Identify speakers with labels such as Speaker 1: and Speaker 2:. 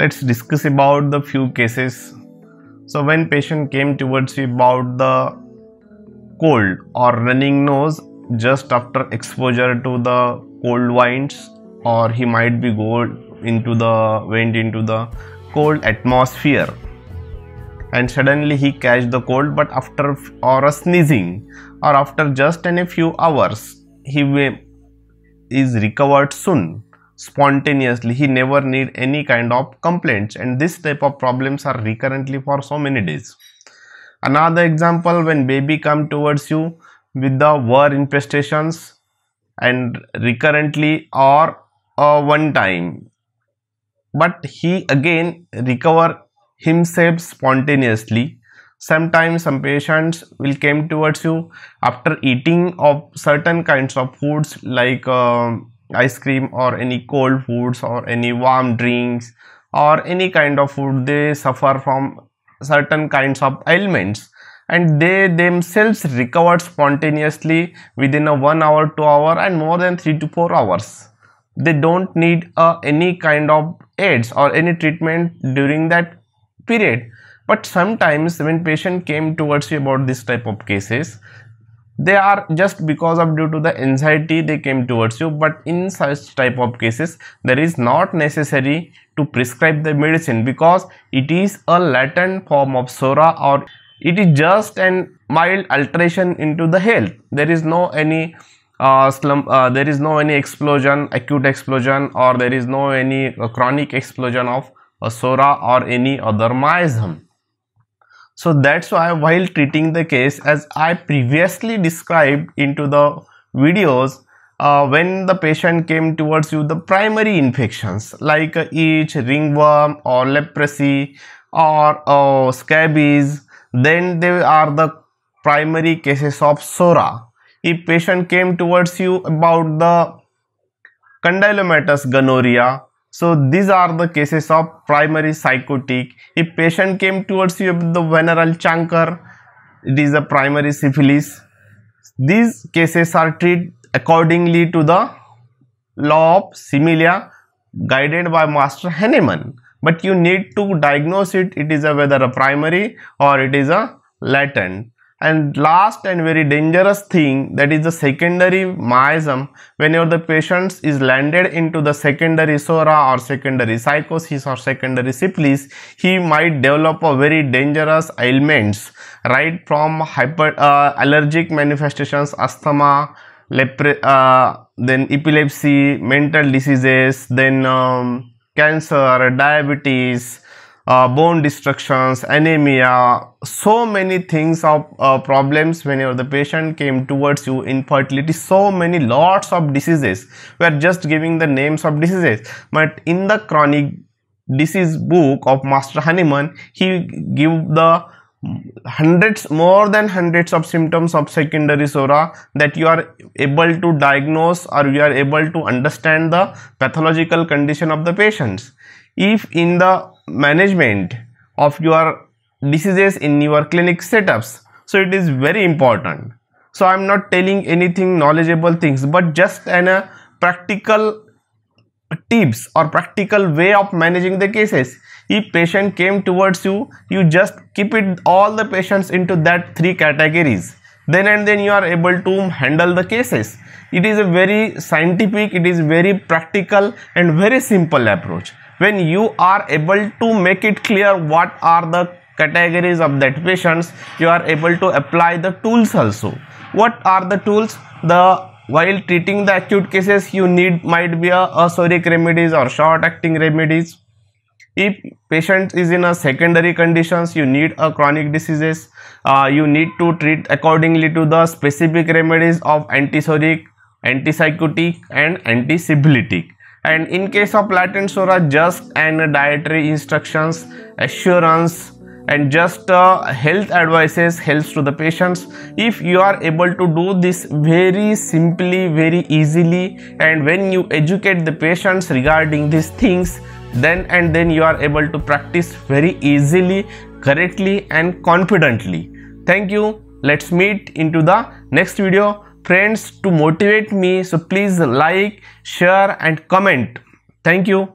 Speaker 1: let's discuss about the few cases. So when patient came towards you about the cold or running nose just after exposure to the cold winds or he might be go into the went into the cold atmosphere. And suddenly he catch the cold but after or a sneezing or after just in a few hours he is recovered soon spontaneously. He never need any kind of complaints. And this type of problems are recurrently for so many days. Another example when baby come towards you with the war infestations and recurrently or uh, one time. But he again recover himself spontaneously. Sometimes some patients will come towards you after eating of certain kinds of foods like uh, ice cream or any cold foods or any warm drinks or any kind of food they suffer from certain kinds of ailments. And they themselves recovered spontaneously within a one hour two hour and more than three to four hours. They don't need uh, any kind of aids or any treatment during that period. But sometimes when patient came towards you about this type of cases they are just because of due to the anxiety they came towards you but in such type of cases there is not necessary to prescribe the medicine because it is a latent form of psora or it is just an mild alteration into the health. There is no any uh, slump, uh, there is no any explosion acute explosion or there is no any uh, chronic explosion of a psora or any other miasm so that's why while treating the case as I previously described into the videos uh, when the patient came towards you the primary infections like uh, itch, ringworm or leprosy or uh, scabies then they are the primary cases of psora. If patient came towards you about the condylomatous gonorrhea so these are the cases of primary sycotic. If patient came towards you with the venereal chancre, it is a primary syphilis. These cases are treated accordingly to the law of similia guided by Master Hahnemann. But you need to diagnose it, it is a whether a primary or it is a latent and last and very dangerous thing that is the secondary miasm whenever the patient is landed into the secondary psora or secondary sycosis or secondary syphilis he might develop a very dangerous ailments right from hyper uh, allergic manifestations asthma lepre uh, then epilepsy mental diseases then um, cancer diabetes uh, bone destructions, anemia, so many things of uh, problems whenever the patient came towards you, infertility, so many lots of diseases. We are just giving the names of diseases, but in the chronic disease book of Master Hahnemann, he give the hundreds more than hundreds of symptoms of secondary psora that you are able to diagnose or you are able to understand the pathological condition of the patients. If in the management of your diseases in your clinic setups so it is very important. So i'm not telling anything knowledgeable things but just an a practical tips or practical way of managing the cases if patient came towards you you just keep it all the patients into that three categories. Then and then you are able to handle the cases. It is a very scientific it is very practical and very simple approach. When you are able to make it clear what are the categories of that patients you are able to apply the tools also. What are the tools? The while treating the acute cases you need might be a, a remedies or short acting remedies if patient is in a secondary conditions you need a chronic diseases uh, you need to treat accordingly to the specific remedies of antipsoric antisycotic and antisyphilitic and in case of latent psora just and dietary instructions assurance and just uh, health advices helps to the patients. If you are able to do this very simply very easily and when you educate the patients regarding these things then and then you are able to practice very easily correctly and confidently. Thank you. Let's meet into the next video. Friends to motivate me so please like share and comment. Thank you